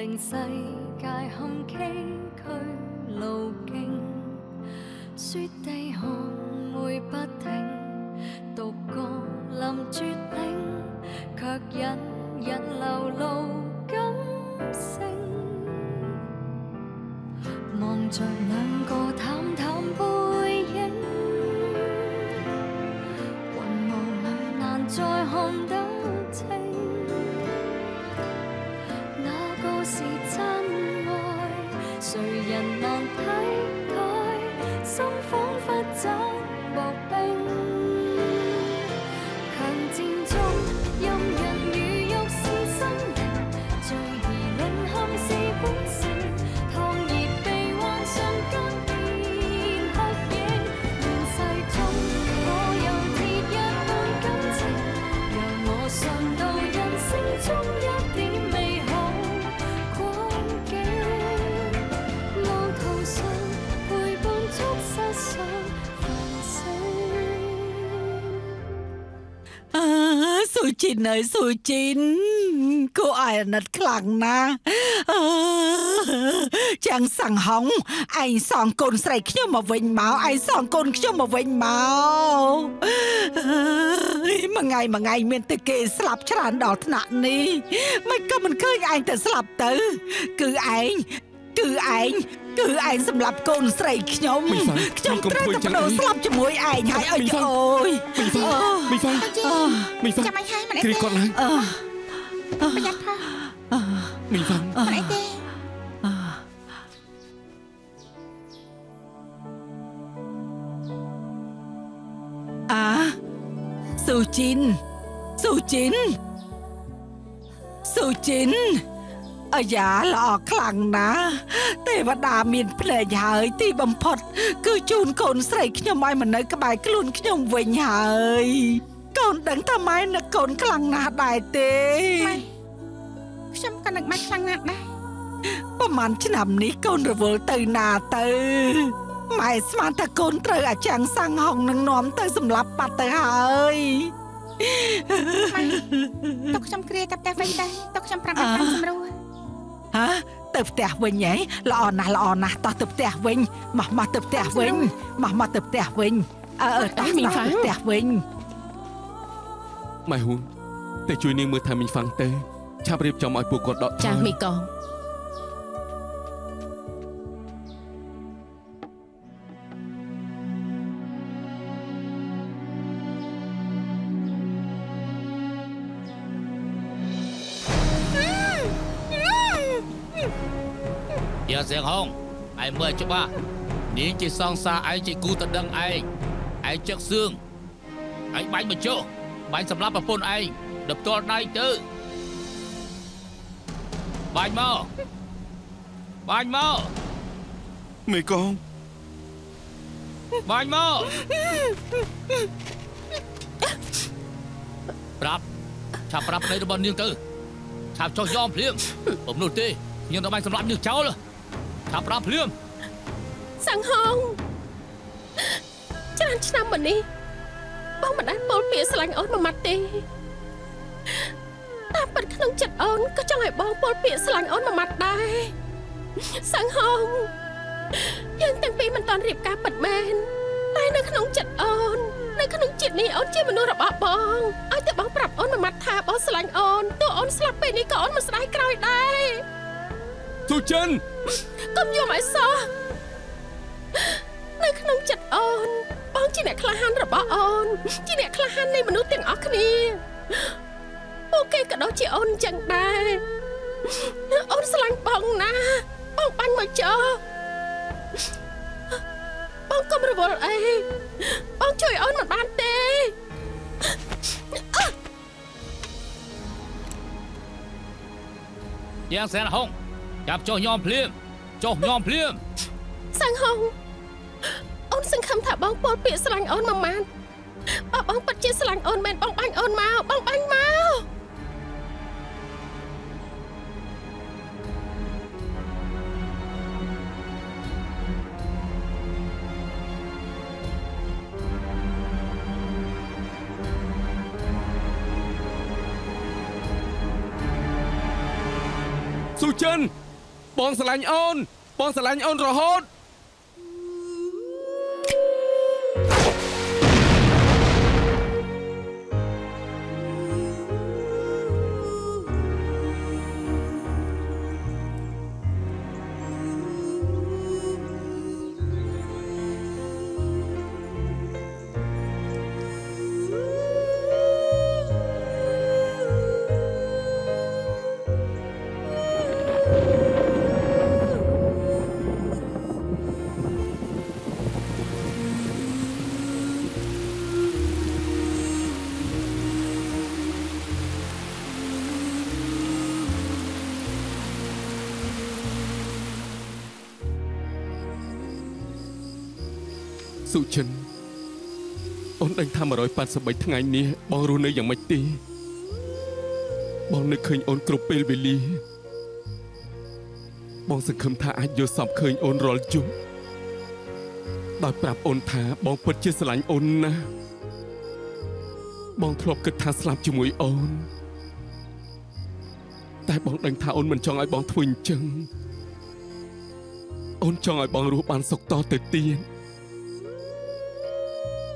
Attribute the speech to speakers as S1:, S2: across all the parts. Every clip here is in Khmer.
S1: 令世界看崎岖路径，雪地寒梅不
S2: ជីនអើយស៊ូជីនគួរឲ្យអាណិតខ្លាំងណាស់អឺចាំងសង្ហងឯងសងកូនស្រីខ្ញុំមកវិញមកឯងសងកូនខ្ញុំមកវិញមកអើយមួយថ្ងៃមួយថ្ងៃមានតែគេស្លាប់ច្រើនដល់ថ្នាក់នេះមិនក៏មិនឃើញឯងទៅស្លាប់ទៅ គឺឯង គឺឯងគឺឯងសម្លាប់កូនស្រីខ្ញុំ
S3: មីហ្វាំ
S2: ខ្ញុំ
S3: មីកុំ
S2: ត្រូវ
S3: ធ្វើ
S2: តែ
S3: ចឹ
S2: ប
S3: ង
S2: ដូរ
S3: អី
S2: ស្លាប់ជាមួយឯងហើយអើយ
S3: មីហ្វាំ
S2: អូយ
S3: មីហ្វាមីហ្វា
S4: ជី
S3: មីហ្វា
S4: ចាំអញហើយមិនអី
S3: គ្រា
S4: ទេ
S3: គាត់ឡើង
S2: អឺ
S4: ប្រយ័ត្នផង
S3: មីហ្វា
S4: មិនអីទេ
S2: អាស៊ូជីនស៊ូជីនស៊ូជីន អាយ៉ាល្អខ្លាំងណាស់ទេវតាមានភ្នែកហើយទីបំផុត គឺជូនកូនស្រីខ្ញុំឲ្យមកនៅក្បែរខ្លួនខ្ញុំវិញហើយកូនដឹងថាម៉ែនឹកកូនខ្លាំងណាស់ដែរទេ
S4: ម៉ែខ្ញុំក៏នឹកម៉ែខ្លាំងណាស់ដែរ
S2: ប្រហែលឆ្នាំនេះកូនរវល់ទៅណាទៅម៉ែស្មានថាកូនត្រូវអាចាំងសាំងហងនឹងនាំទៅសម្លាប់បាត់ទៅហើយ
S4: ទុកខ្ញុំគ្រាតែផ្ទះវិញដែរទុកខ្ញុំប្រាប់ម៉ែបានសម្រួល
S2: ហ៎ទៅផ្ទះវិញហ៎ល្អណាស់ល្អណាស់តោះទៅផ្ទះវិញម៉ាស់ម៉ាស់ទៅផ្ទះវិញម៉ាស់ម៉ាស់ទៅផ្ទះវិញអើអើតោះមីហ្វាទៅផ្ទះវិញ
S3: ម៉ែហ៊ូនតែជួយនាងមើលថាមីហ្វាំងទៅឆាប់រៀបចំឲ្យពួកគាត់ដកថយ
S5: ចាស់មីកង
S6: យ៉ាសៀងហងឯងមើលច្បាស់នាងជាសងសាឯងជាគូតដឹងឯងឯងចឹកសឿងឯងបាញ់បញ្ចុះបាញ់សម្រាប់ប្រពន្ធឯងដល់ផ្ទាល់ដៃទៅបាញ់មកបាញ់មក
S3: មេកង
S6: បាញ់មកប្រាប់ឆាប់ប្រាប់ប្តីរបស់នាងទៅឆាប់ចុះយอมភ្លាមបំនោះទេខ្ញុំទៅបាញ់សម្រាប់នាងចោល ឆាប់ប្រាប់ភ្លាម
S5: សង្ហងច្រើនឆ្នាំមកនេះបងមិនដែលពោលពាក្យស្រឡាញ់អូនមួយម៉ាត់ទេតាមពិតក្នុងចិត្តអូនក៏ចង់ឲ្យបងពោលពាក្យស្រឡាញ់អូនមួយម៉ាត់ដែរសង្ហងយើងទាំងពីរមិនតាន់រៀបការពិតមែនតែនៅក្នុងចិត្តអូននៅក្នុងចិត្តនេះអូនជាមនុស្សរបស់បងឲ្យតែបងប្រាប់អូនមួយម៉ាត់ថាបងស្រឡាញ់អូនទោះអូនស្លាប់ពេលនេះក៏អូនមិនស្ដាយក្រោយដែរ
S3: ស៊ូចិនកុំ
S5: យំឲ្យសោះនៅក្នុងចិត្តអូនបងជាអ្នកក្លាហានរបស់អូន ជាអ្នកក្លាហាននៃមនុស្សទាំងអស់គ្នាពួកគេក៏ដូចជាអូនអញ្ចឹងដែរអូនស្រឡាញ់បងណាស់បងបាញ់មកចោលបងកុំរវល់អីបងជួយអូនមិនបានទេ
S6: យ៉ាងសែនហង ចាប់ចុះញោមភ្លាមចុះញោមភ្លាម
S5: សាំងហងអូនសង្ឃឹមថាបងពោលពាក្យស្រឡាញ់អូនមួយម៉ាត់បើបងពិតជាស្រឡាញ់អូនមែនបងបាញ់អូនមកបងបាញ់មក
S3: ស៊ូចិន បងស្រឡាញ់អូន បងស្រឡាញ់អូនរហូត សុចិនអូនដឹងថា183ថ្ងៃនេះបងរស់នៅយ៉ាងម៉េចទេបងនឹកឃើញអូនគ្រប់ពេលវេលាបងសង្ឃឹមថាអាចយល់សពឃើញអូនរាល់យប់ដោយប្រាប់អូនថាបងពិតជាស្រឡាញ់អូនណាស់បងធ្លាប់គិតថាស្លាប់ជាមួយអូន តែបងដឹងថាអូនមិនចង់ឲ្យបងធ្វើអញ្ចឹងអូនចង់ឲ្យបងរស់បានសុខតទៅទៀត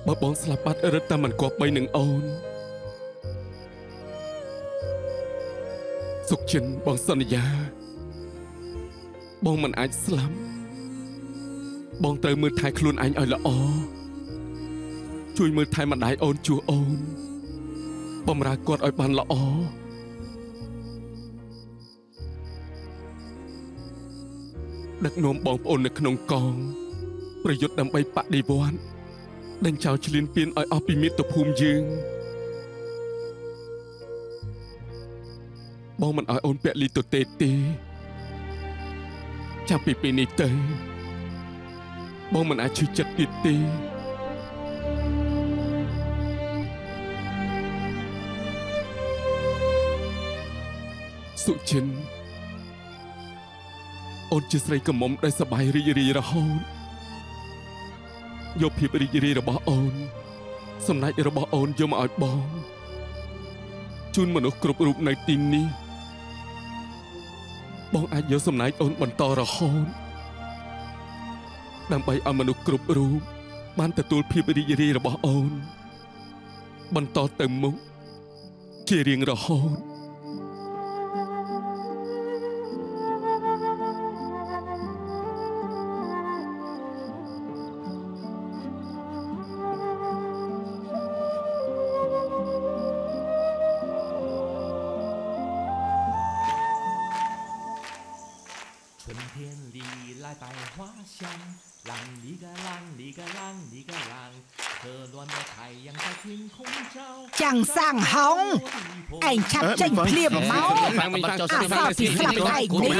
S3: បើបងស្លាប់បាត់រឹតតែមិនគប្បីនឹងអូនសុខចិនបងសន្យា បងមិនអាចស្លាប់បងត្រូវមើលថែខ្លួនឯងឲ្យល្អជួយមើលថែម្ដាយអូនជួអូនបំរើគាត់ឲ្យបានល្អដឹកនាំបងប្អូននៅក្នុងកង ប្រយុទ្ធដើម្បីបដិវត្តន៍ ដេញចោលឈ្លានពានឲ្យអស់ពីមាតុភូមិយើងបងមិនឲ្យអូនពាក់លីទទេទេចាប់ពីពេលនេះទៅបងមិនអាចឈឺចិត្តទៀតទេសុចិនអូនជាស្រីកមុំដែលសប្បាយរីករាយរហូត យកភាពរីករាយរបស់អូនសម្ដេចរបស់អូនយកមកឲ្យបងជូនមនុស្សគ្រប់រូបនៅទីនេះបងអាចយកសំណែកអូនបន្តរហូតដើម្បីឲ្យមនុស្សគ្រប់រូបបានទទួលភាពរីករាយរបស់អូន បន្តទៅមុខជារៀងរហូត
S2: ចាំងសាំងហងឯងឆាប់ចេញភ្លាមមកអាសោះពីស្លាប់ដៃនេះ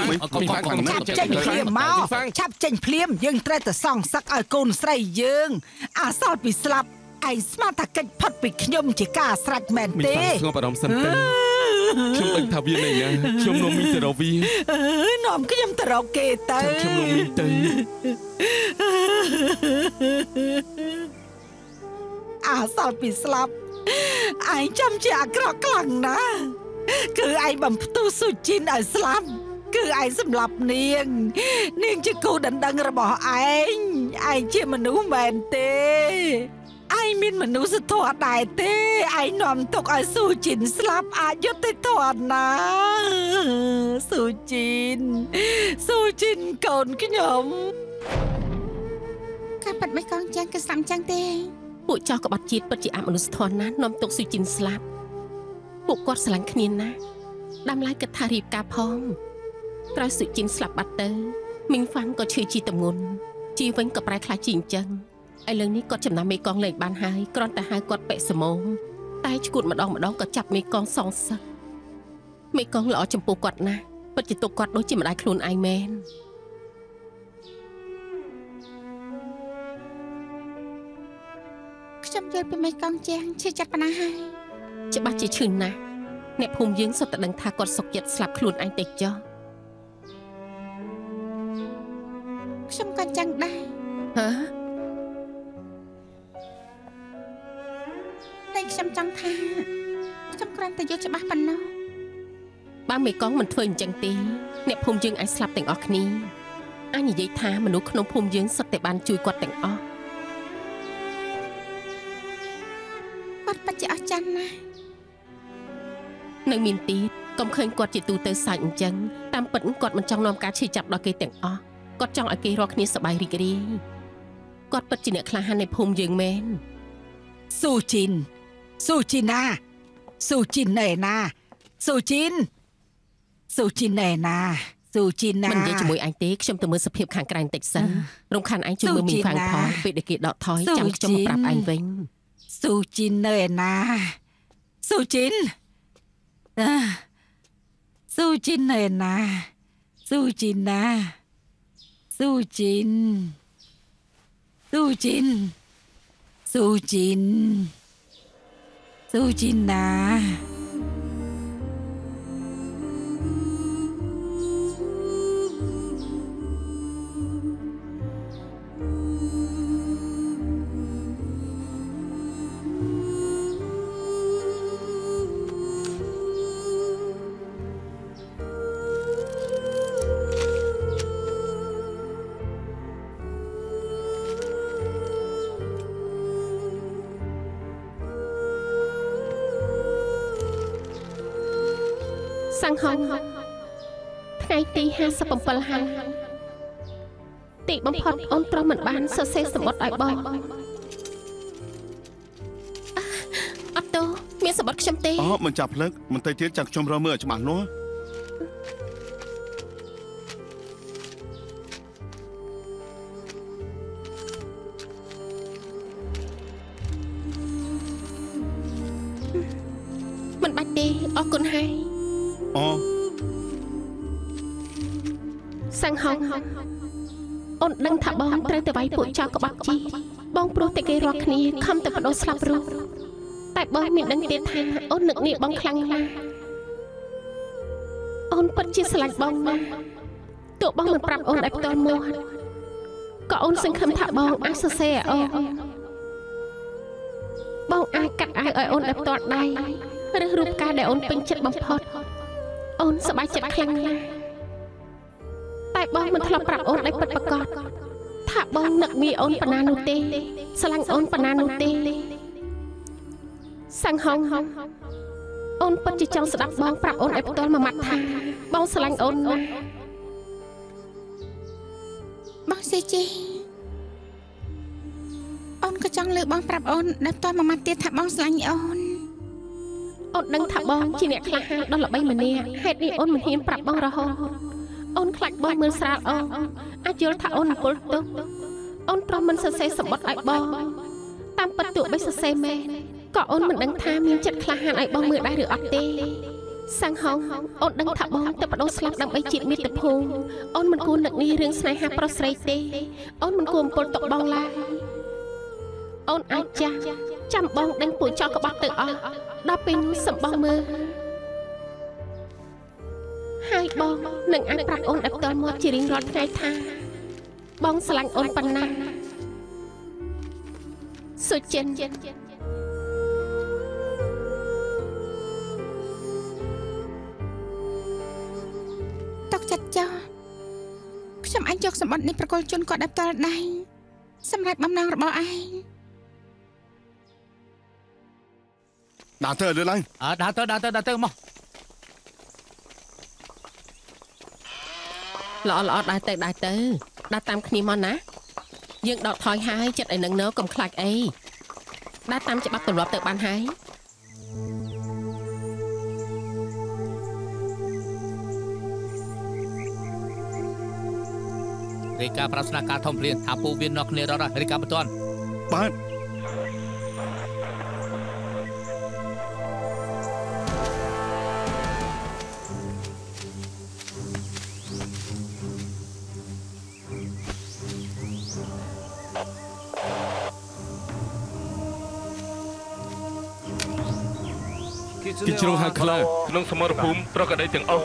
S2: ឆាប់ចេញភ្លាមមកឆាប់ចេញភ្លាមយើងត្រូវតែសងសឹកឲ្យកូនស្រីយើង អាសោះពីស្លាប់ឯងស្មានថាកិច្ចផុតពីខ្ញុំជាការស្រេចមែនទេ
S3: មិនស្ងប់អារម្មណ៍សឹមទេខ្ញុំដឹងថាវានៅណាខ្ញុំនាំមីងទៅរកវា
S2: នាំខ្ញុំទៅរកគេទៅ
S3: ខ្ញុំនាំមីងទៅ
S2: អាសោពីស្លាប់ឯងចាំជាអាក្រក់ខ្លាំងណាស់គឺឯងបំផ្ទុះស៊ូជីនឲ្យស្លាប់គឺឯងសម្លាប់នាង នាងជាគូដណ្ដឹងរបស់ឯងឯងជាមនុស្សមែនទេឯងមានមនុស្សធម៌ដែរទេឯងនាំទុកឲ្យស៊ូជីនស្លាប់អយុត្តិធម៌ណាស៊ូជីនស៊ូជីនកូនខ្ញុំ
S4: ការប៉ັດមិនកងចាំងគឺស្លាប់អញ្ចឹងទេ
S5: ពួកចោរក្បត់ជាតិពិតជាអមនុស្សធម៌ណាស់នាំទុកស៊ូជីនស្លាប់ពួកគាត់ស្រឡាញ់គ្នាណាស់ដាំឡាយគិតថារៀបការផងក្រោយស៊ូជីនស្លាប់បាត់ទៅមីងហ្វាំងក៏ឈឺជីតំងន់ជីវិញក៏ប្រែខ្លាចជីអញ្ចឹងឥឡូវនេះគាត់ចំណាំមេកងលេងបានហើយគ្រាន់តែហៅគាត់ពេកសមងតែឈួតម្ដងម្ដងក៏ចាប់មេកងសងសឹកមេកងល្អចំពោះគាត់ណាស់ពិតជាទុកគាត់ដូចជាម្ដាយខ្លួនឯងមែន
S4: ខ្ញុំយល់ពីមេកងចាំងឈឺចិត្តប៉ុណ្ណាហើយ
S5: ច្បាស់ជាឈឺណាស់អ្នកភូមិយើងសុទ្ធតែដឹងថាគាត់សុកចិត្តស្លាប់ខ្លួនឯងទៅចុះ
S4: ខ្ញុំក៏អញ្ចឹងដែរ
S5: ហ៎
S4: តែខ្ញុំចង់ថាខ្ញុំគ្រាន់តែយល់ច្បាស់ប៉ុណ្ណោះ
S5: បើមេកងមិនធ្វើអញ្ចឹងទេអ្នកភូមិយើងអាចស្លាប់ទាំងអស់គ្នាអញនិយាយថាមនុស្សក្នុងភូមិយើងសុទ្ធតែបានជួយគាត់ទាំងអស់
S4: ចារ្យណាស់
S5: នៅមានទៀតកុំឃើញគាត់ជាទូទៅសាច់អញ្ចឹងតាមពិតគាត់មិនចង់នាំការឈឺចាប់ដល់គេទាំងអស់គាត់ចង់ឲ្យគេរាល់គ្នាសប្បាយរីករាយគាត់ពិតជាអ្នកក្លាហាននៃភូមិយើងមែន
S2: ស៊ូជីនស៊ូជីនណាស៊ូជីនណែណាស៊ូជីនស៊ូជីនណែណាស៊ូជីនណា
S5: មិននិយាយជាមួយអញទេខ្ញុំទៅមើលសភាពខាងក្រៅបន្តិចសិនរំខានអញជួយមើលមីងខ្វាំងផងពេលដែលគេដកថយចាំខ្ញុំមកប្រាប់អញវិញ
S2: ស៊ូជីនណែណាស៊ូជីនអាស៊ូជីនណែណាស៊ូជីនណាស៊ូជីនស៊ូជី
S5: 57ហើយទីបំផុតអូនត្រូវមិនបានសរសេរសម្បត្តិឲ្យបងអ่ะអត់ទោមានសម្បត្តិខ្ញុំទេ
S7: អូមិនចាប់ភ្លើកមិនទៅទៀតចាំខ្ញុំរកមើលឲ្យច្បាស់លាស់
S5: មិនបាច់ទេអរគុណហើយ
S7: អូ
S5: សង្ហងអូនដឹងថាបងត្រូវទៅវាយពួកចោរក្បត់ជីបងព្រោះតែគេរាល់គ្នាខំតែបដូរស្លាប់រស់តែបងមានដឹងទៀតថាអូននឹកនាងបងខ្លាំងណាស់អូនពិតជាស្រឡាញ់បងណាស់ទោះបងមិនប្រាប់អូនឲ្យផ្ទាល់មាត់ក៏អូនសង្ឃឹមថាបងអាចសរសេរឲ្យអូនបងអាចកាត់អាវឲ្យអូនដោយផ្ទាល់ដៃឬរូបកាយដែលអូនពេញចិត្តបំផុតអូនសប្បាយចិត្តខ្លាំងណាស់ តែបងមិនធ្លាប់ប្រាប់អូនឲ្យពិតប្រាកដថាបងនឹកមីអូនប៉ុណ្ណានោះទេស្រឡាញ់អូនប៉ុណ្ណានោះទេសង្ហងអូនពិតជាចង់ស្ដាប់បងប្រាប់អូនឲ្យផ្ទាល់មួយម៉ាត់ថាបងស្រឡាញ់អូនណាស់
S4: បងសេជីអូនក៏ចង់លើបងប្រាប់អូនដល់តមួយម៉ាត់ទៀតថាបងស្រឡាញ់អូន
S5: អូនដឹងថាបងជាអ្នកក្លាហានដ៏ល្បីម្នាក់ហេតុនេះអូនមិនហ៊ានប្រាប់បងរហូត អូនខ្លាចបងមើលស្រាលអូនអាចយល់ថាអូនអំពើទុកអូនប្រមិនសរសេរសម្បត្តិឲ្យបងតាមពិតទោះបីសរសេរមែនក៏អូនមិនដឹងថាមានចិត្តក្លាហានឲ្យបងមើលដែរឬអត់ទេសង្ហងអូនដឹងថាបងទៅបដូរស្លាប់ដើម្បីជាតិមាតុភូមិអូនមិនគួរនឹកនេះរឿងស្នេហាប្រុសស្រីទេអូនមិនគួរអំពើទុកបងឡើយអូនអាចចាស់ចាំបងដេញពួកចោលក្បត់ទៅអស់ដល់ពេលនោះសម្បងមើល ហើយបងនឹងអាចប្រាប់អូនដល់ផ្ទាល់មាត់ជារៀងរាល់ថ្ងៃថា បងស្រឡាញ់អូនប៉ុណ្ណាសុចិន
S4: ຕົកចិត្តចោលខ្ញុំអាចយកសម្បត្តិនេះប្រកល់ជូនគាត់ដល់ផ្ទាល់ដៃសម្រាប់បំណងរបស់ឯង
S7: ដើរទៅលើឡើង
S6: អើដើរទៅដើរទៅដើរទៅមក
S5: ល្អល្អដើរទៅដើរទៅដើរតាមគ្នាមកណាយើងដកថយហើយចិត្តឲ្យនឹងណូកុំខ្លាចអីដើរតាមច្បាប់ទម្លាប់ទៅបានហើយ
S6: រាយការណ៍ប្រាថ្នាការធំភ្លានថាពូវៀននរគ្នារត់ហើយរាយការណ៍បន្ទាន់
S7: បាទ
S3: គេជ្រងហៅខ្លាក្នុងសមរភូមិប្រកដីទាំងអស់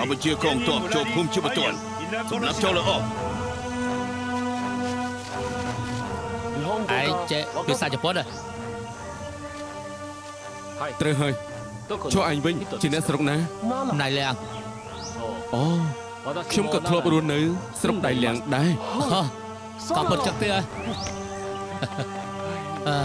S7: អបជាកងទ័ពចូលភូមិជាបន្ទាន់សម្រាប់ចូលល្អ
S6: ឯងចេះភាសាជប៉ុនហ៎
S3: ត្រូវហើយចូលអញវិញជាអ្នកស្រុកណា
S6: ណៃលៀង
S3: អូខ្ញុំក៏ធ្លាប់រស់នៅ ស្រុកដៃលៀងដែរ
S6: ហ៎ក៏ពិតចឹកទេអើ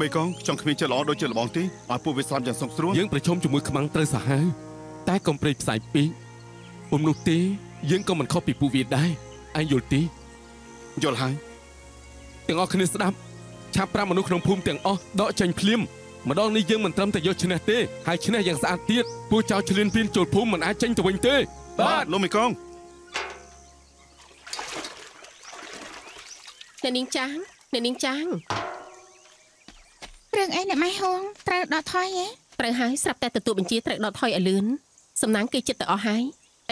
S7: មេកងចង់គ្មានចិត្តល្អដូចជាលបងទេឲ្យពួកវាស្លាប់យ៉ាងសុខស្រួល
S3: យើងប្រជុំជាមួយខ្មាំងត្រូវសាហាវតែកុំប្រេកផ្សាយពេកពុំនោះទេយើងក៏មិនខុសពីពួកវាដែរឯងយល់ទេ
S7: យល់ហើយ
S3: ទាំងអស់គ្នាស្ដាប់ឆាប់ប្រាប់មនុស្សក្នុងភូមិទាំងអស់ដកចេញភ្លាមម្ដងនេះយើងមិនត្រឹមតែយកឈ្នះទេហើយឈ្នះយ៉ាងស្អាតទៀតពួកចៅឆ្លៀនពៀនចូលភូមិមិនអាចចេញទៅវិញទេ
S7: បាទលោកមេកង
S5: អ្នកនាងចាងអ្នកនាងចាង
S4: រឿងអីអ្នកម៉ែហួងត្រូវដកថយហ៎
S5: ត្រូវហើយស្រាប់តែទទួលបញ្ជាត្រូវដកថយឲ្យលឿនសំណាងគេចិត្តទៅអស់ហើយ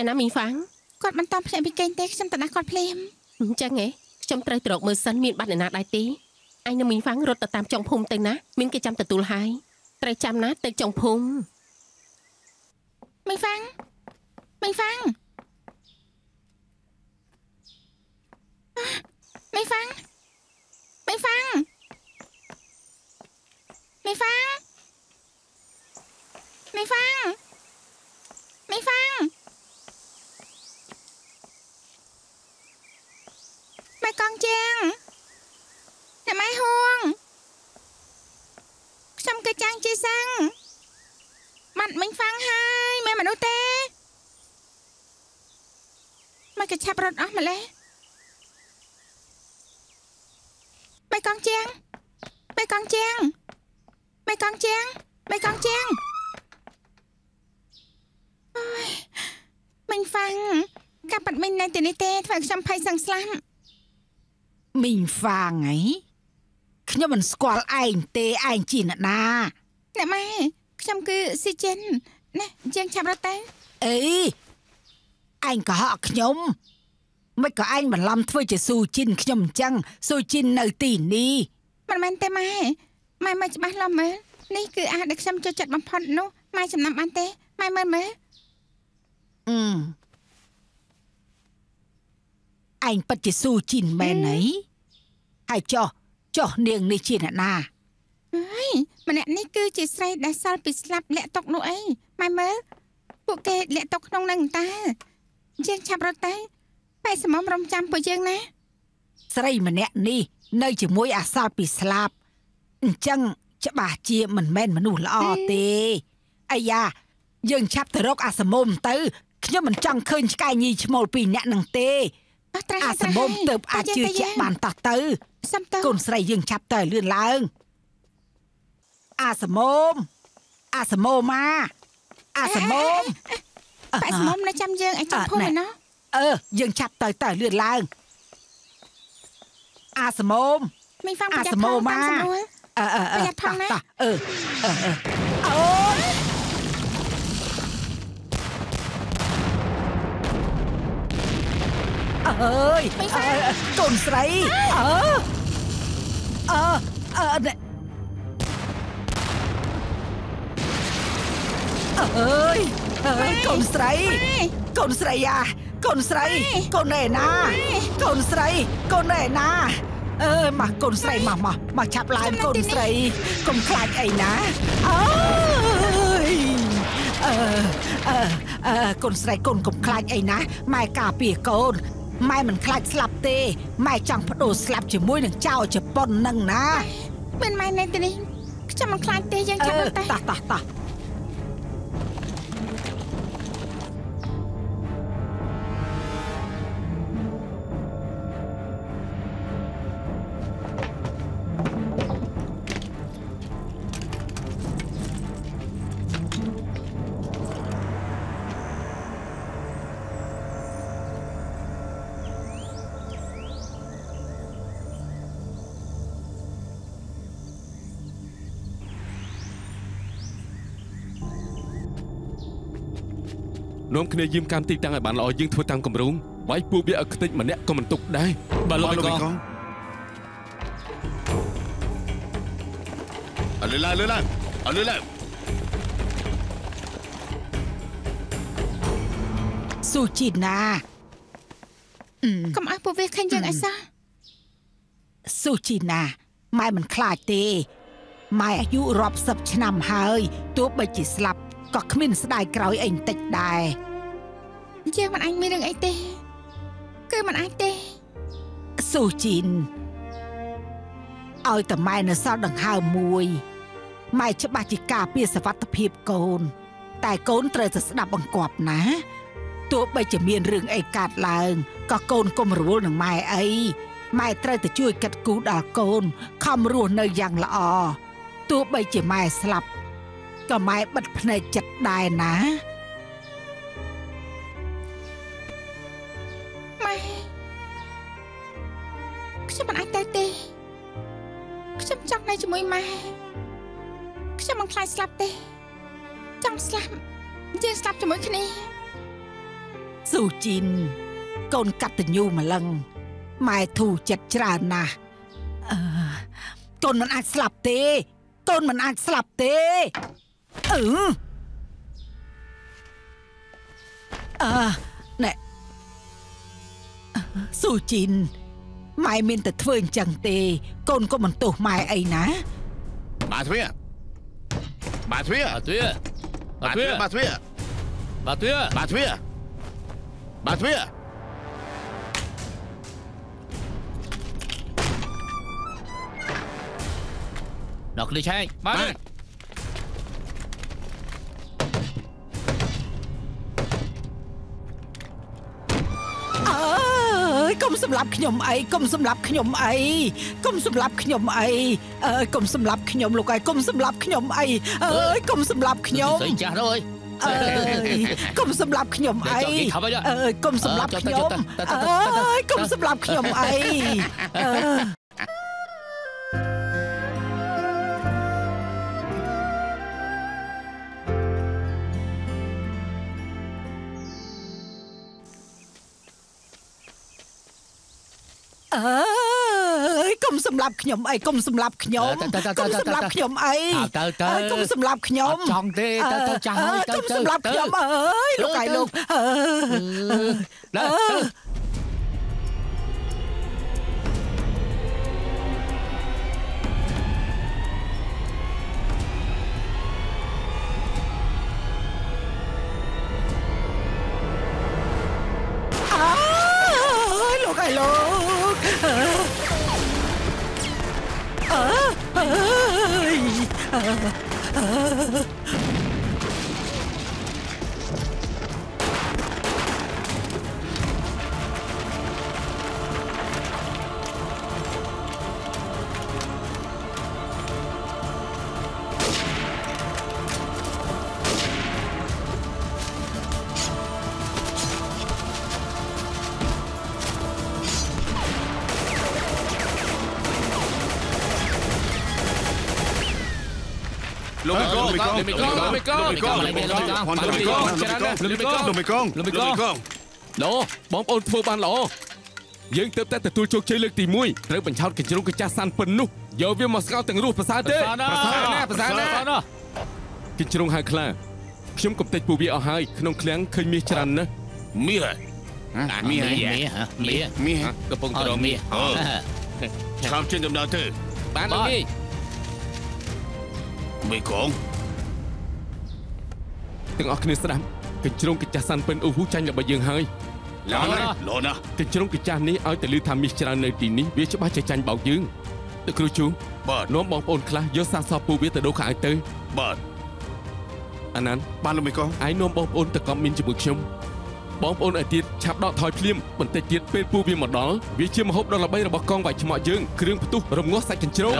S5: ឯណាមីងហ្វាំង
S4: គាត់មិនតភ្នាក់ពីកេងទេខ្ញុំទៅដាស់គាត់ភ្លាម
S5: អញ្ចឹងហ៎ខ្ញុំត្រូវទៅរកមើលសិនមានបាត់អ្នកណាដែរទេអញនឹងមីងហ្វាំងរត់ទៅតាមចុងភូមិទៅណាមានគេចាំទទួលហើយត្រូវចាំណាទៅចុងភូមិ
S4: មីងហ្វាំងមីងហ្វាំងមីងហ្វាំងមីងហ្វាំង មីងហ្វាំងមីងហ្វាំងមីងហ្វាំងម៉ែកងជាងអ្នកម៉ែហួងខ្ញុំគឺចាងជាសាំងបាត់មិញហ្វាំងហើយមែនមនុស្សទេមកកឆាប់រត់អស់ម្លេះបេកងជាងបេកងជាង បេកងជាងបេកងជាងអូយមិញហ្វាំងកាប់បាត់មិញនៅទីនេះទេធ្វើឲ្យខ្ញុំភ័យសឹងស្លាប់
S2: មីងហ្វាងហីខ្ញុំមិនស្គាល់ឯងទេឯងជាអ្នកណា
S4: អ្នកម៉ែខ្ញុំគឺស៊ីចិនណាជាងឆាប់រត់ទៅ
S2: អីឯងក៏ហក់ខ្ញុំមិនក៏ឯងបន្លំធ្វើជាស៊ូជីនខ្ញុំអញ្ចឹងស៊ូជីននៅទីនេះ
S4: មិនមែនទេម៉ែ ម៉ែមើលច្បាស់លាស់មើលនេះគឺអាហារដែលខ្ញុំចូលចិត្តបំផុតនោះម៉ែចំណាំបានទេម៉ែមើលមើល
S2: អឺឯងពិតជាស៊ូជីនមែនហីហើយចុះចុះនាងនេះជាអ្នកណា
S4: ហើយម្នាក់នេះគឺជាស្រីដែលសល់ពីស្លាប់លាក់ទុកនោះអីម៉ែមើលពួកគេលាក់ទុកក្នុងនឹងតាយើងឆាប់រត់ទៅបែរសមមរំចាំពួកយើងណា
S2: ស្រីម្នាក់នេះនៅជាមួយអាសល់ពីស្លាប់ អញ្ចឹងច្បាស់ជាមិនមែនមនុស្សល្អទេអាយ៉ាយើងឆាប់ទៅរកអាសមុំទៅខ្ញុំមិនចង់ឃើញឆ្កែញីឈ្មោលពីរអ្នកនឹងទេ
S4: អស់ត្រា
S2: អាសមុំទៅអាចជឿជាក់បានតោះទៅ
S4: សំទៅ
S2: កូនស្រីយើងឆាប់ទៅឲ្យលឿនឡើងអាសមុំអាសមុំមកអាសមុំ
S4: បែរសមមនៅចាំយើងឲ្យចាំភូមិឯណោះ
S2: អឺយើងឆាប់ទៅទៅលឿនឡើងអាសមុំ
S4: មីងហ្វាំង
S2: អា
S4: ប្រយ័
S2: ស
S4: ត្ន
S2: មុ
S4: ផងំតាម
S2: មក
S4: សំរួល
S2: អឺអឺអឺ
S4: ប្រយ័ត្នផងណា
S2: តោះអឺអឺអឺអូយអើយអើកូនស្រីអើអើអើនេះអើយអើយកូនស្រីកូនស្រីអាកូនស្រីកូនឯណាកូនស្រីកូនឯណា អើយមកកូនស្រីមកមកមកឆាប់ឡើងកូនស្រីកុំខ្លាចអីណាអើយអឺអឺអឺកូនស្រីកូនកុំខ្លាចអីណាម៉ែការពារកូនម៉ែមិនខ្លាចស្លាប់ទេម៉ែចង់បដូរស្លាប់ជាមួយនឹងចៅជប៉ុននឹងណា
S4: មានម៉ែនៅទីនេះខ្ញុំមិនខ្លាចទេយើង
S2: អឺ
S4: ចាំរត់ទៅ
S2: តោះតោះតោះ
S3: គ្នាយាមកម្មទីតាំងឲ្យបានល្អយើងធ្វើតាមគម្រោងវាយពួកវាឲ្យខ្ទេចម្នាក់ក៏មិនទុកដែរ
S6: បាទលោក
S7: បាទ
S6: មេ
S7: លោក
S6: ក
S7: មេ
S6: ង
S7: កងអលឺឡាលឺឡាអលឺឡា
S2: ស៊ូជីណា
S4: កុំឲ្យពួកវាឃើញយើងអីសោះ
S2: ស៊ូជីណាម៉ែមិនខ្លាចទេម៉ែអាយុរាប់សិបឆ្នាំហើយទោះបីជាស្លាប់ក៏គ្មានស្ដាយក្រោយអីបន្តិចដែរ
S4: យើងមិនអាចមានរឿងអីទេ គឺមិនអាចទេ
S2: ស៊ូជីនឲ្យតែម៉ែនៅសល់ដង្ហើមមួយម៉ែច្បាស់ជាការពារសវត្ថិភាពកូន តែកូនត្រូវតែស្ដាប់បង្គាប់ណាទោះបីជាមានរឿងអីកើតឡើងក៏កូនកុំរវល់នឹងម៉ែអីម៉ែត្រូវតែជួយកាត់គូដល់កូនខំរស់នៅយ៉ាងល្អទោះបីជាម៉ែស្លាប់ក៏ម៉ែបិទភ្នែកចិត្តដែរណា
S4: មួយម៉ែខ្ញុំមិនខ្លាចស្លាប់ទេចង់ស្លាប់យើងស្លាប់ជាមួយគ្នា
S2: ស៊ូជីនកូនកតញ្ញូម្លឹងម៉ែធូរចិត្តច្រើនណាស់អឺកូនមិនអាចស្លាប់ទេកូនមិនអាចស្លាប់ទេអឺអឺណែអឺស៊ូជីនម៉ែមានតែធ្វើអញ្ចឹងទេ កូនក៏មិនទោសម៉ែអីណា
S7: បើទ្វារបើទ្វារ
S6: បាទទ្វារ កុំ
S2: សម្លាប់ខ្ញុំអីកុំសម្លាប់ខ្ញុំអីកុំសម្លាប់ខ្ញុំអីអើយកុំសម្លាប់ខ្ញុំលោកអើយកុំសម្លាប់ខ្ញុំអីអើយកុំសម្លាប់ខ្ញុំ
S6: ស្អីចាស់ទៅអើយ
S2: អើយកុំសម្លាប់ខ្ញុំអី
S6: ចុះគេខំអី
S2: អើយកុំសម្លាប់
S6: អើចុះ
S2: ខ្ញុំ
S6: ចុះទៅទៅទៅទៅ
S2: អើយកុំសម្លាប់ខ្ញុំអីអឺអើ យកុំសម្លាប់ខ្ញុំអីកុំសម្លាប់ខ្ញុំ
S6: ទៅទៅទៅទៅ
S2: កុំសម្លាប់ខ្ញុំអី
S6: ទៅទៅ
S2: អើយកុំសម្លាប់ខ្ញុំ
S6: អត់ចង់ទេទៅទៅចាស់ហើយទៅ
S2: កុំ
S6: ទៅ
S2: សម្លាប់ខ្ញុំអើយលោកឯងលោកអើ
S6: ទៅ
S2: អឺអើ អ
S3: បងប្អូនធ្វើបានល្អយើងទើបតែទទួលជោគជ័យលើកទី1ត្រូវបញ្ឆោតកញ្ជ្រោងកញ្ចាស់សានពិននោះយកវាមកស្កោតទាំងរស់ប្រសើរទេ
S6: ប្រសើរណាស់
S3: ប្រសើរណាស់
S6: ប្រសើរណាស់
S3: កញ្ជ្រោងហៅខ្លាខ្ញុំកំទេចពួកវាអស់ហើយក្នុងឃ្លាំងឃើញមាសច្រើនណាស់
S7: មាសមាស
S6: មាហ៎មា
S7: មាស
S6: កំពុងត្រមា
S7: អឺខំចេញដំណើរទៅ
S3: បានលោកនេះ
S7: មេកង
S3: ទាំងអស់គ្នាស្ដាប់កញ្ជ្រោងកញ្ចាស់សានពិនអូហ៊ូចាញ់របស់យើងហើយ
S7: ល្អណាស់ល្អណាស់
S3: កញ្ជ្រោងកញ្ចាស់នេះឲ្យតែលឺថាមាសច្រើននៅទីនេះវាច្បាស់ជាចាញ់បោកយើងលោកគ្រូជូ
S7: បាទ
S3: នាំបងប្អូនខ្លះយកសាសសពពួកវាទៅដូរខោអាយទៅ
S7: បាទ
S3: អាណាន
S7: បានលោកមេកង
S3: ឯងនាំបងប្អូនទៅកប់មានជាមួយខ្ញុំបងប្អូនឲ្យទៀតឆាប់ដកថយភ្លាមបន្តិចទៀតពេលពូវាមកដល់វាជាម្ហូបដ៏ល្បីរបស់កងវាយឆ្មក់យើងគ្រឿងផ្ទុះរងាស់សាច់កញ្ជ្រោង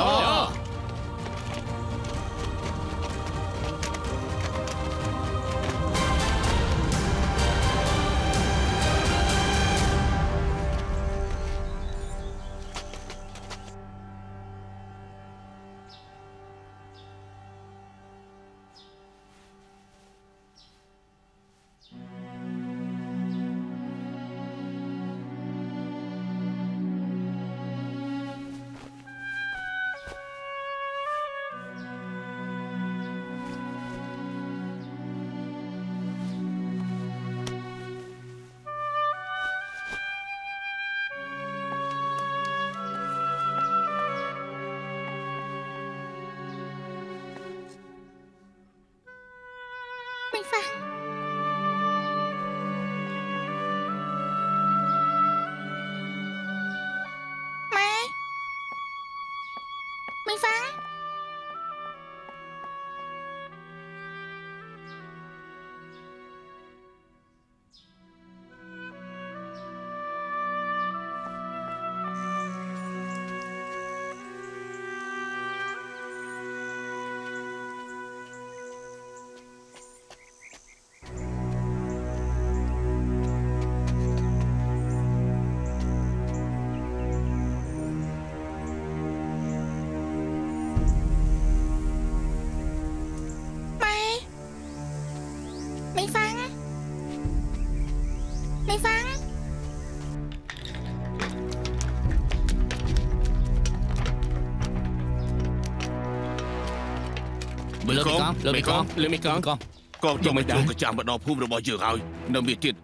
S6: លើកមីកង់លើកមីកង់
S3: លើមីកង់
S6: កង់
S7: កងទ័ពមកចូលកញ្ចាំមកដល់ភូមិរបស់យើងហើយនៅមានទៀត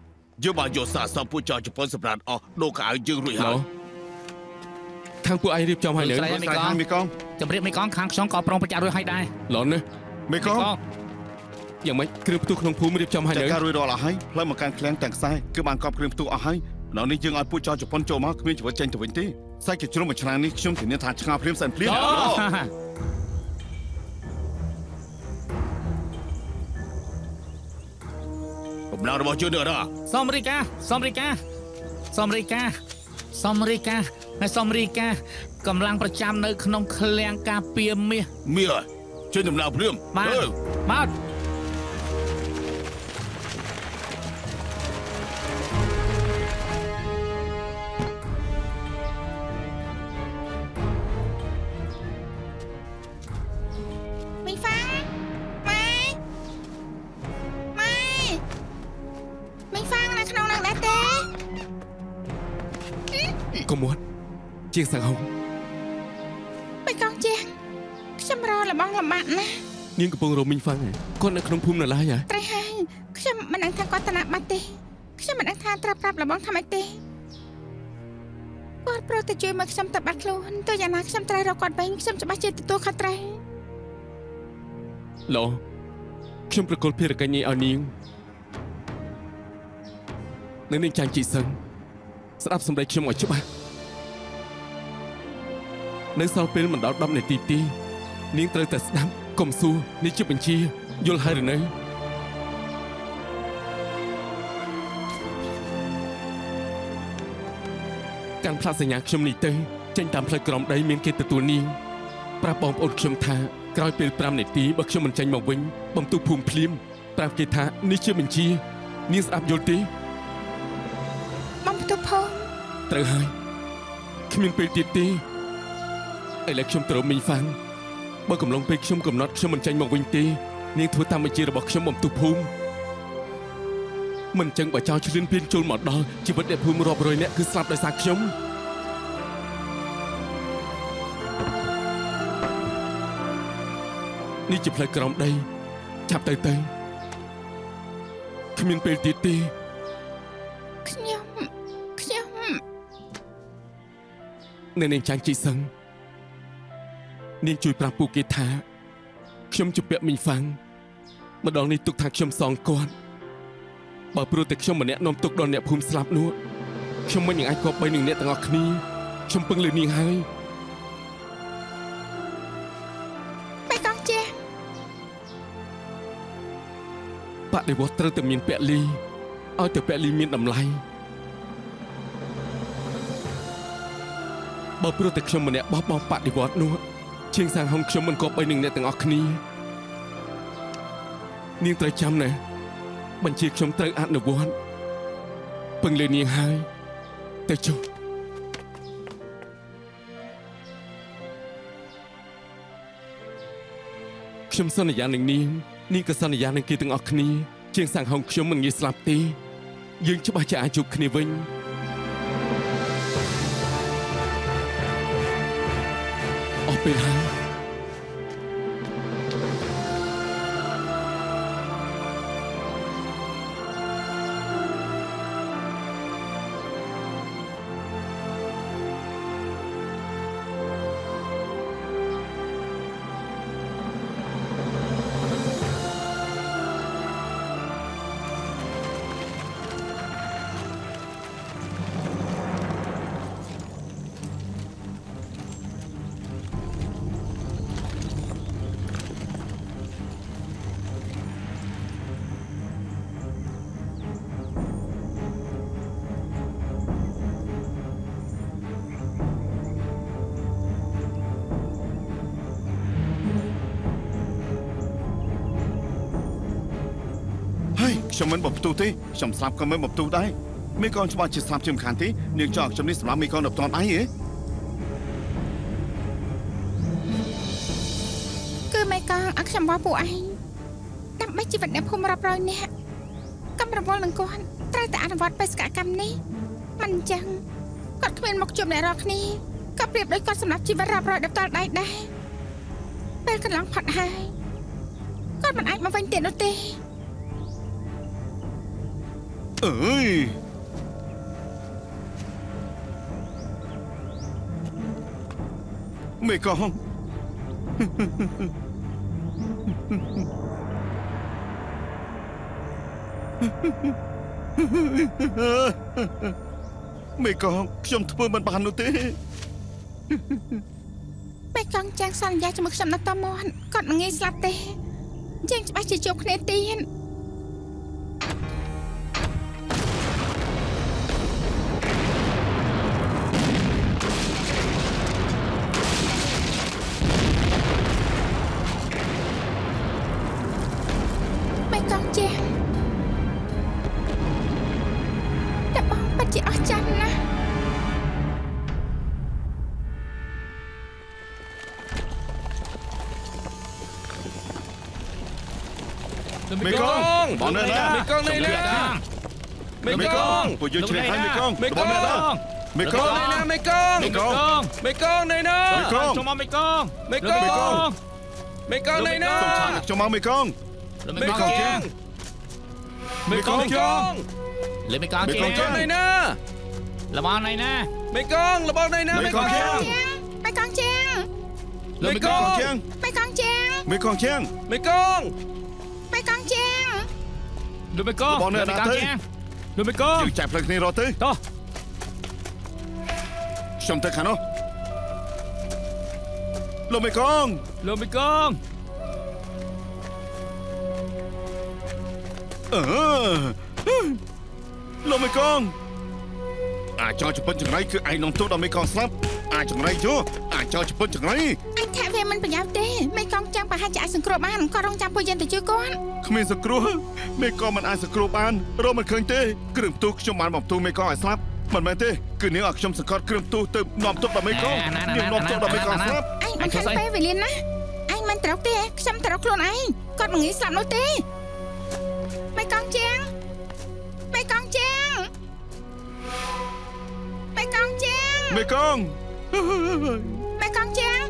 S7: យើងបានយកសារសពពួកចៅជប៉ុនសម្រាប់អស់ដូរកៅអៅយើងរួចហើ
S3: ឡូ
S7: យ
S3: ខាងពួកឯងរៀបចំឲ្យនៅ
S6: ស្រ័យមីកង់
S8: មីកង
S6: ជម្រាបមីកង់ខាងខ្ញុំក៏ប្រុងប្រយ័ត្នរួចហើយដែរ
S3: ឡូណា
S8: មីកង
S6: កង់
S3: យ៉ាងម៉េចគ្រឿងផ្ទុះក្នុងភូមិរៀបចំឲ្យ
S8: ចា
S3: នៅ
S8: ត់ការរួចរាល់អស់ហើយផ្លូវមកកាន់ឃ្លាំងទាំងខ្សែគឺបានកប់គ្រឿងផ្ទុះអស់ហើយដល់នេះយើងឲ្យពួកចៅជប៉ុនចូលមកគ្មានជីវិតចេញទៅវិញទេសាច់ជាជ្រុំមួយឆ្នាំនេះខ្ញុំធានាថាឆ្ងល់ភ្លាមសិនភ្លាម
S7: កំណៅរបស់យើងនៅណា
S6: សំរីកាសំរីកាសំរីកាសំរីកាហើយសំរីកាកម្លាំងប្រចាំនៅក្នុងឃ្លាំងការពារមាស
S7: មាសជួយដំណើរព្រាម
S6: បាទ
S7: អឺ
S6: បាទ
S3: ជាងសង្ហុង
S4: បេកងជាងខ្ញុំរករបស់លំបាកណាស់
S3: នាងកំពុងរមីងហ្វាំងហើយគាត់នៅក្នុងភូមិនៅឡើយហ៎
S4: ត្រូវហើយខ្ញុំមិនដឹងថាគាត់តណាបាត់ទេខ្ញុំមិនដឹងថាត្រូវប្រាប់របស់ថាម៉េចទេគាត់ប្រទៅជួយមកខ្ញុំទៅបាត់ខ្លួនទៅយ៉ាងណាខ្ញុំត្រូវរកគាត់វិញខ្ញុំច្បាស់ជាទទួលខុសត្រូវ
S3: ឡូខ្ញុំប្រកល់ភារកិច្ចនេះឲ្យនាងនៅនាងចាញ់ជីសឹងស្ដាប់សម្ដីខ្ញុំឲ្យច្បាស់ នៅសល់ពេលមិនដល់10នាទីទេនាងត្រូវតែស្ដាប់កុំសួរនេះជាបញ្ជាយល់ហើយឬនៅកាន់ផ្លាកសញ្ញាខ្ញុំនេះទៅចេញតាមផ្លូវក្រំដីមានគេទទួលនាងប្រាប់បងប្អូនខ្ញុំថាក្រោយពេល5នាទីបើខ្ញុំមិនចេញមកវិញបំទុះភូមិភ្លាមប្រាប់គេថានេះជាបញ្ជានាងស្ដាប់យល់ទេ
S4: បំផ្ទុះផង
S3: ត្រូវហើយគ្មានពេលទៀតទេ ឥឡូវខ្ញុំត្រូវមីងហ្វាំងបើកំឡុងពេលខ្ញុំកំណត់ខ្ញុំមិនចេញមកវិញទេនាងធ្វើតាមបញ្ជារបស់ខ្ញុំបំទុះភូមិមិនចឹងបើចោលឆ្លៀនពៀនចូលមកដល់ជីវិតអ្នកភូមិរាប់រយនាក់គឺស្លាប់ដោយសារខ្ញុំនេះជាផ្លូវក្រំដីចាប់ទៅទៅគ្មានពេលទៀតទេ
S4: ខ្ញុំខ្ញុំ
S3: នៅនាងចាញ់ជីសឹង នាងជួយប្រាប់ពួកគេថាខ្ញុំជាពាក់មីងហ្វាំងម្ដងនេះទុកថាខ្ញុំសងគាត់បើព្រោះតែខ្ញុំម្នាក់នាំទុកដល់អ្នកភូមិស្លាប់នោះខ្ញុំមិននឹងអាចគប់បីនឹងអ្នកទាំងអស់គ្នាខ្ញុំពឹងលើនាងហើយ
S4: បេកងជាង
S3: បដិវត្តត្រូវតែមានពលីឲ្យតែពលីមានតម្លៃបើព្រោះតែខ្ញុំម្នាក់បោះបង់បដិវត្តនោះ ជាងសាងហុងខ្ញុំមិនគប់បីនឹងអ្នកទាំងអស់គ្នានាងត្រូវចាំណាបញ្ជាខ្ញុំត្រូវអនុវត្តពឹងលើនាងហើយទៅចុះខ្ញុំសន្យានឹងនាងនាងក៏សន្យានឹងគេទាំងអស់គ្នា ជាងសាំងហុងខ្ញុំមិនងាយស្លាប់ទេយើងច្បាស់ជាអាចជួបគ្នាវិញ អស់
S8: ផ្ទុះទេខ្ញុំស្លាប់ក៏មិនបំផ្ទុះដែរមេកងច្បាស់ជាស្លាប់ជាមិនខានទេនាងចង់ឲ្យខ្ញុំនេះសម្រាប់មេកងដល់ផ្ទាល់ដៃហ៎
S4: គឺមេកងអត់ខ្ញុំបោះពួកឯងដើម្បីជីវិតអ្នកភូមិរាប់រយនាក់កំរវល់នឹងគាត់ត្រូវតែអនុវត្តបេសកកម្មនេះមិនអញ្ចឹងគាត់គ្មានមកជួបអ្នករាល់គ្នាក៏ប្រៀបដូចគាត់សម្រាប់ជីវិតរាប់រយដល់ផ្ទាល់ដៃដែរពេលកន្លងផុតហើយគាត់មិនអាចមកវិញទៀតនោះទេ
S8: អើយមេកងមេកងខ្ញុំធ្វើមិនបាននោះទេ
S4: មេកងចាងសន្យាជាមួយខ្ញុំដល់តមន់គាត់មិនងាយស្លាប់ទេយើងច្បាស់ជាជួបគ្នាទៀត ងបង
S8: នៅណា
S3: មេកងនៅណាមេ
S8: មេ
S3: ក
S8: ក
S3: ង
S8: ងពួកយើងឆ្លៀតហើយមេកង
S3: មេក
S8: បង
S3: ង
S8: នៅណាមេកង
S3: នៅណាមេកង
S8: មេកង
S3: មេកងនៅណា
S8: មេកង
S6: ចុះមកមេកង
S3: មេកងមេកងនៅណា
S8: សុំឆានខ្ញុំមកមេកង
S6: លើមេ
S3: មេ
S6: ក
S3: ក
S6: ង
S3: ង
S6: ជា លើមេកង
S3: ប
S8: ងនៅ
S6: លើ
S8: ណា
S6: មេកង
S8: ទៅ
S6: ជាងលើមេកង
S8: យើងចាក់ផ្លូវគ្នារត់ទៅ
S6: តោះ
S8: ខ្ញុំទៅខាងនោះលោកមេកង
S6: លើមេកង
S8: អឺលោកមេកងអាចចោលជប៉ុនចង្រៃគឺឯងនាំទោសដល់មេកងស្លាប់អាចចង្រៃយោអាចចោលជប៉ុនចង្រៃ
S4: អញថាវាមិន ប្រយោជន៍ទេមេកងចាំប្រហែលជាអាចសង្គ្រោះបានគាត់រងចាំពួកយើងទៅជួយគាត់
S8: គ្មានសង្គ្រោះមេកងមិនអាចសង្គ្រោះបានរកមិនឃើញទេគ្រឿងផ្ទុះខ្ញុំបានបំផ្ទុះមេកងឲ្យស្លាប់មិនមែនទេគឺនាងឲ្យខ្ញុំសង្កត់គ្រឿងផ្ទុះទៅនាំទុកដល់មេកងនាងនាំទុកដល់មេកងស្លាប់
S4: អញមិនខានពេលវេលាណាអញមិនត្រូវទេខ្ញុំត្រូវខ្លួនឯងគាត់មិនងាយស្លាប់នោះទេមេកងជាងមេកងជាងមេកងជាង
S8: មេកង
S4: មេកងជាង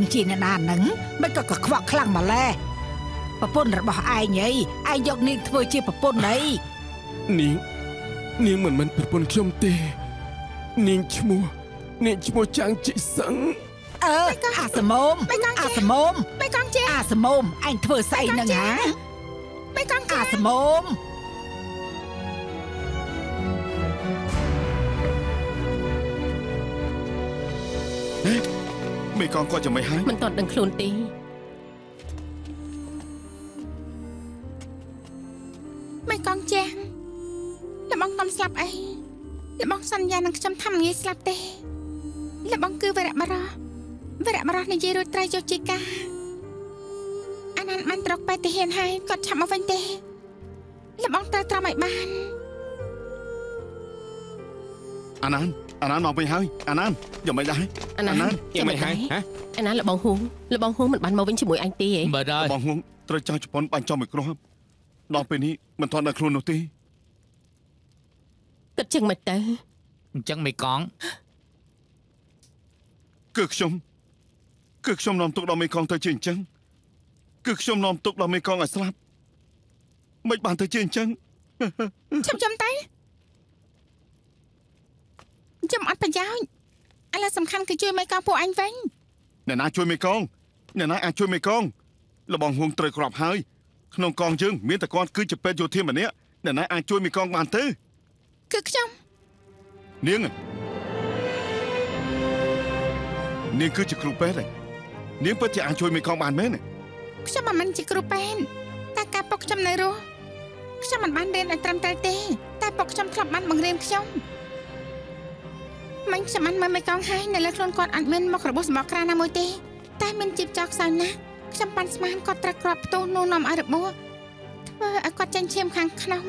S4: ងជា
S2: អ្នកណាហ្នឹងមិនក៏កខ្វក់ខ្លាំងម្ល៉េះប្រពន្ធរបស់ឯងហីឯងយកនាងធ្វើជាប្រពន្ធអី
S3: នាងនាងមិនមែនប្រពន្ធខ្ញុំទេ នាងឈ្មោះនាងឈ្មោះចាំងជីសឹង
S2: អឺអាសមុំអាសមុំ
S4: មេកងជាង
S2: អាសមុំឯងធ្វើស្អីហ្នឹងហា
S4: មេកងជា
S2: អា
S4: ង
S2: សមុំ
S8: មេ កងគាត់ចាំមិនហើយ
S5: មិនទាន់ដឹងខ្លួនទេ
S4: មេកងជាងលបងកំស្លាប់អីលបងសន្យានឹងខ្ញុំថាមិនងាយស្លាប់ទេលបងគឺវរៈបរោះវរៈបរោះនិយាយរួចត្រៃយកជាការអានន្ទបានត្រកបែកទៅហ៊ានហើយគាត់ឆាប់មកវិញទេលបងត្រូវត្រមឲ្យបាន
S8: អាណាន អាណានមកវិញហើយអាណានយ៉ាងមិនដែរ
S5: អាណា
S8: អាណា
S3: យ៉ាងម៉េចហើយហ៎
S5: អាណាលបងហួងលបងហួងមិនបានមកវិញជាមួយអញទេហ៎
S6: បើដែរ
S8: បងហួងត្រូវចៅជប៉ុនបាញ់ចំមួយគ្រាប់ដល់ពេលនេះមិនទាន់ដល់ខ្លួននោះទេ
S5: គិតចឹងមិនទៅ
S6: អញ្ចឹងមេកង
S8: គឺខ្ញុំគឺខ្ញុំនាំទុកដល់មេកងទៅជាអញ្ចឹងគឺខ្ញុំនាំទុកដល់មេកងឲ្យស្លាប់មិនបានទៅជាអញ្ចឹង
S4: ចាំចាំ ទៅចាំអត់ប្រយោជន៍ឥឡូវសំខាន់គឺជួយមេកងពួកអញវិញ
S8: អ្នកណាជួយមេកងអ្នកណាអាចជួយមេកងលបងហួងត្រូវក្របហើយក្នុងកងយើងមានតែគាត់គឺជាពេទ្យយោធាម្នាក់អ្នកណាអាចជួយមេកងបានទៅ
S4: គឺខ្ញុំ
S8: នាងនាងគឺជាគ្រូពេទ្យឯងនាងពិតជាអាចជួយមេកងបានមែនទេ
S4: ខ្ញុំមិនមែនជាគ្រូពេទ្យតែការពុកខ្ញុំនៅរស់ខ្ញុំមិនបានរៀនឲ្យត្រឹមត្រូវទេតែពុកខ្ញុំធ្លាប់បានបង្រៀនខ្ញុំ មិនខ្ញុំបានមើលមេកងហើយនៅលើខ្លួនគាត់អត់មានមុខរបួសសម្បកក្រាណាមួយទេតែមានជីបចោខ្សោយណាស់ខ្ញុំប៉ាន់ស្មានគាត់ត្រូវក្របផ្ទុះនោះនាំឲ្យរបួសធ្វើឲ្យគាត់ចាញ់ឈាមខាងក្នុង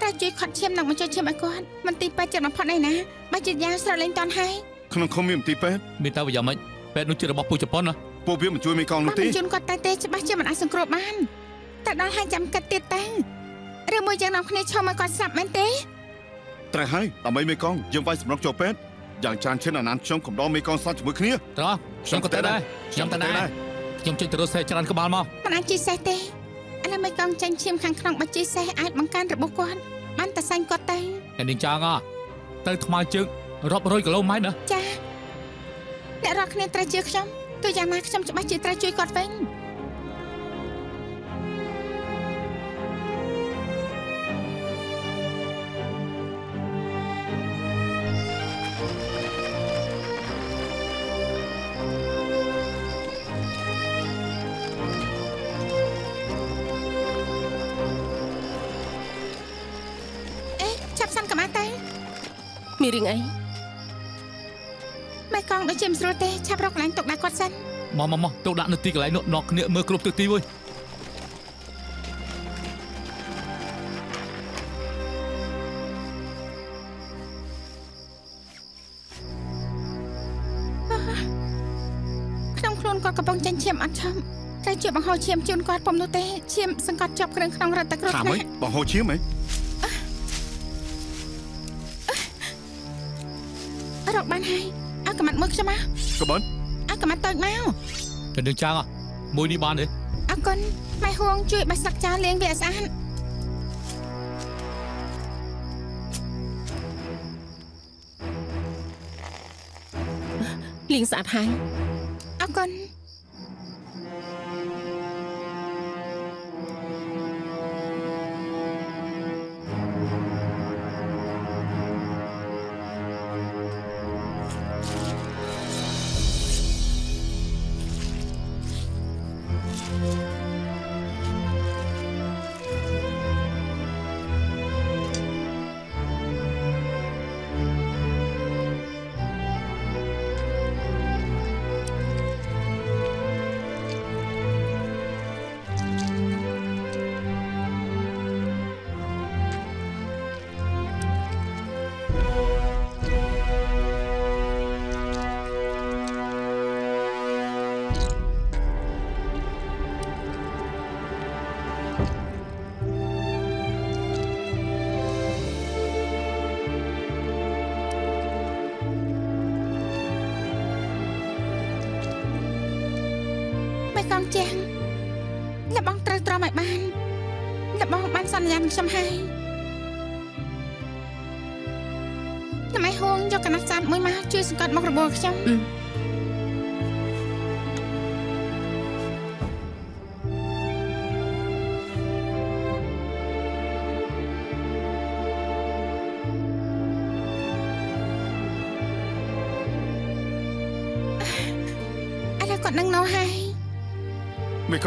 S4: ត្រូវជួយខាត់ឈាមនិងបញ្ចុះឈាមឲ្យគាត់មិនទីពេទ្យចិត្តបំផុតឯណាបើជាយ៉ាងស្រកលេងតន់ហើយ
S8: ក្នុងឃុំមានមន្ទីរពេទ្យ
S6: មានតែវាយ៉ាងម៉េចពេទ្យនោះជារបស់ពួកជប៉ុនណា
S8: ពួកវាមិនជួយមេកង
S4: បើ
S8: នោះទេ
S4: បញ្ជូនគាត់ទៅទេច្បាស់ជាមិនអាចសង្គ្រោះបានតែដល់ហើយចាំគិតទៀតទៅឬមួយយ៉ាងនាំគ្នាឈមឲ្យគាត់ស្លាប់មែនទេ
S8: ត្រូវហើយដើម្បីមេកងយើងវាយសម្រុកចូលពេទ្យ យ៉ាងច្រើនឈិនអាណានខ្ញុំកំដរមេកងស្លាប់ជាមួយគ្នា
S6: ត្រង់ខ្ញុំក៏ទៅដែរខ្ញុំទៅដែរខ្ញុំជិះទៅរត់សេះច្រើនក្បាលមក
S4: មិនអាចជិះសេះទេឥឡូវមេកងចាញ់ឈាមខាងក្នុងបើជិះសេះអាចបង្កើនរបួសគាត់បានតែសាញ់គាត់ទៅ
S6: តែនាងចាងអទៅថ្មើរជើងរាប់រយគីឡូម៉ែត្រណា
S4: ចាអ្នករកគ្នាត្រូវជឿខ្ញុំទោះយ៉ាងណាខ្ញុំច្បាស់ជាត្រូវជួយគាត់វិញ
S5: រឿងអី
S4: មេកងដូចជាមិនស្រួលទេឆាប់រកកន្លែងទុកដាក់គាត់សិន
S6: មកមកមកទៅដាក់នៅទីកន្លែងនោះនរគ្នាមើលគ្រប់ទិសទីវើយ
S4: ក្នុងខ្លួនគាត់កំពុងចាញ់ឈាមអត់ឈឹមត្រូវជួយបង្ហូរឈាមជូនគាត់ពុំនោះទេឈាមសង្កត់ជាប់គ្រឿងក្នុងរត់តែគ្រោះ
S8: ថា
S4: ថ្ម៉េនាក់
S8: ចបងហូរឈាមហ៎
S4: បានហើយឲ្យកំមាត់មួយខ្ញុំមក
S8: ក៏បាន
S4: ឲ្យកំមាត់តូចមក
S6: តែនាងចាងមួយនេះបានទេ
S4: អរគុណម៉ែហួងជួយបេះស្លឹកចាលាងវាឲ្យស្អាត
S5: លាងស្អាតហើយ
S4: អរគុណ ចាំងលបងត្រូវទ្រាំឲ្យបានលបងបានសន្យានឹងខ្ញុំហើយតែម៉ែហួងយកកណាត់សាតមួយមកជួយសង្កត់មុខរបួសខ្ញុំ
S5: អឺ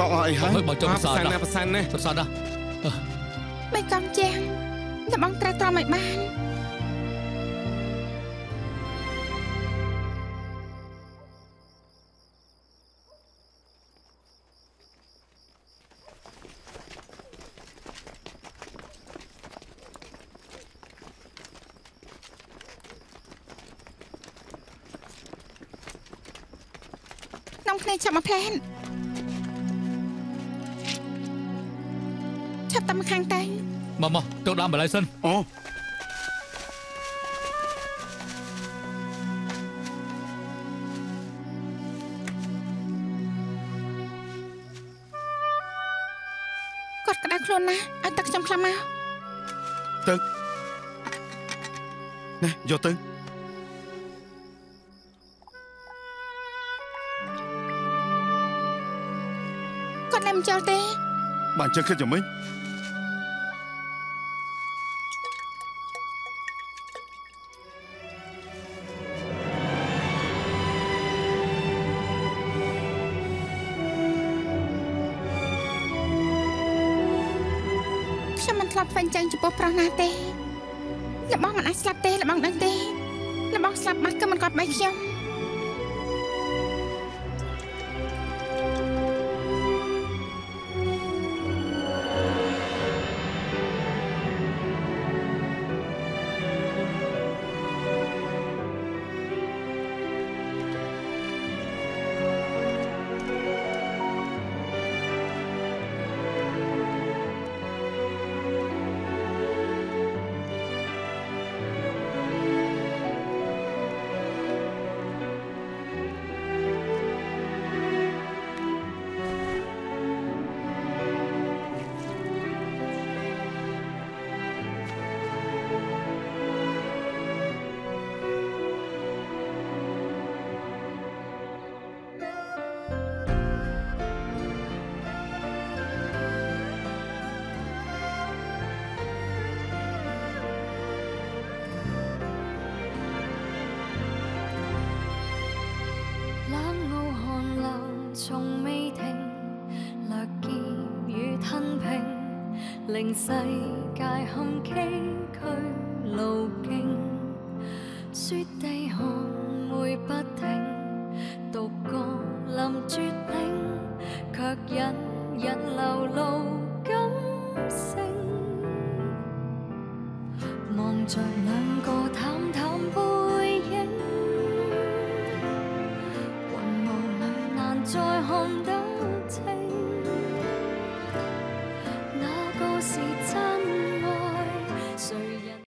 S8: កអស់អីហើយ
S6: បើច
S3: ង់
S6: ប្រសាទ
S3: ណាប្រសាទណា
S6: ប្រសាទណា
S4: មិនចង់ជែងតែបងត្រូវត្រមឲ្យបាន
S8: ក្នុ
S4: ងគ្នាចាប់មកផ្លែន ឆាប់តាមមកខាងទៅ
S6: មកមកទៅដាំបន្លែសិន
S8: អូ
S4: គាត់ក្តៅខ្លួនណាស់ឲ្យទឹកខ្ញុំខ្លាំងមក
S8: ទឹកណែយកទៅ
S4: គាត់លែងមិនចូលទេ
S8: បានចឹងគិតយ៉ាងម៉េច
S4: ងចំពោះប្រុសណាទេលបងមិនអាចស្លាប់ទេលបងដឹងទេលបងស្លាប់បាត់គឺមិនគាត់បីខ្ញុំ
S1: 世界空气